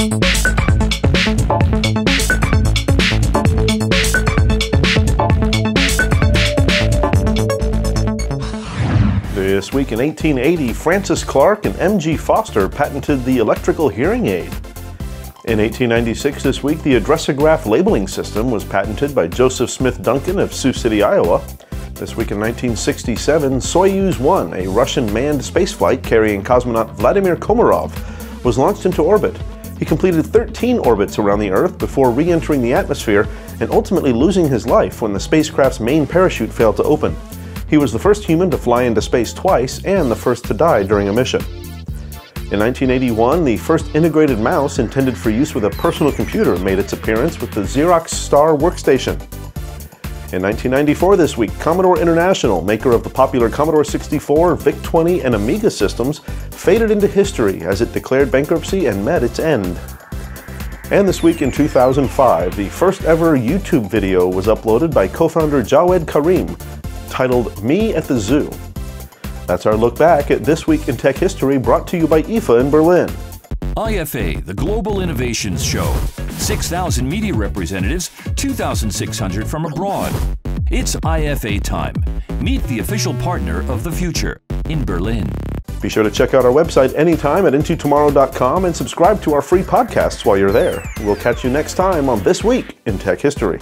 This week in 1880, Francis Clark and M.G. Foster patented the electrical hearing aid. In 1896 this week, the addressograph labeling system was patented by Joseph Smith Duncan of Sioux City, Iowa. This week in 1967, Soyuz 1, a Russian manned spaceflight carrying cosmonaut Vladimir Komarov, was launched into orbit. He completed 13 orbits around the Earth before re entering the atmosphere and ultimately losing his life when the spacecraft's main parachute failed to open. He was the first human to fly into space twice and the first to die during a mission. In 1981, the first integrated mouse intended for use with a personal computer made its appearance with the Xerox Star workstation. In 1994 this week, Commodore International, maker of the popular Commodore 64, VIC-20, and Amiga systems, faded into history as it declared bankruptcy and met its end. And this week in 2005, the first ever YouTube video was uploaded by co-founder Jawed Karim, titled Me at the Zoo. That's our look back at This Week in Tech History brought to you by IFA in Berlin. IFA, the Global Innovations Show. 6,000 media representatives, 2,600 from abroad. It's IFA time. Meet the official partner of the future in Berlin. Be sure to check out our website anytime at intotomorrow.com and subscribe to our free podcasts while you're there. We'll catch you next time on This Week in Tech History.